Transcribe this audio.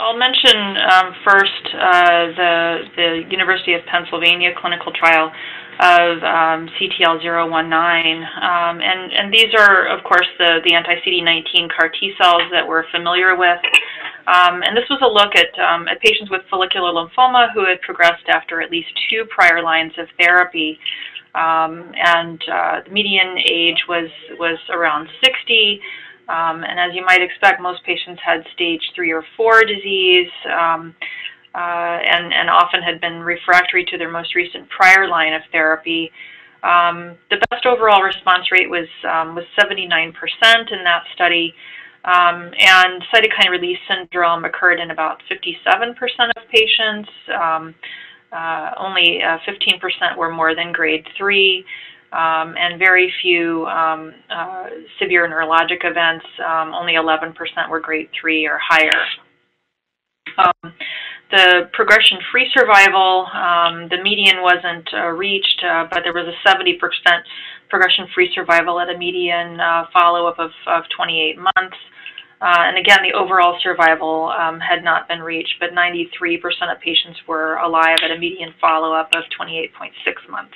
I'll mention um, first uh, the the University of Pennsylvania clinical trial of um, CTL019, um, and and these are of course the the anti-CD19 CAR T cells that we're familiar with. Um, and this was a look at, um, at patients with follicular lymphoma who had progressed after at least two prior lines of therapy. Um, and uh, the median age was, was around 60. Um, and as you might expect, most patients had stage three or four disease um, uh, and, and often had been refractory to their most recent prior line of therapy. Um, the best overall response rate was, was 79% in that study. Um, and cytokine release syndrome occurred in about 57% of patients. Um, uh, only 15% uh, were more than grade 3, um, and very few um, uh, severe neurologic events. Um, only 11% were grade 3 or higher. Um, the progression-free survival, the median wasn't uh, reached, uh, but there was a 70% progression-free survival at a median uh, follow-up of, of 28 months. Uh, and again, the overall survival um, had not been reached, but 93% of patients were alive at a median follow-up of 28.6 months.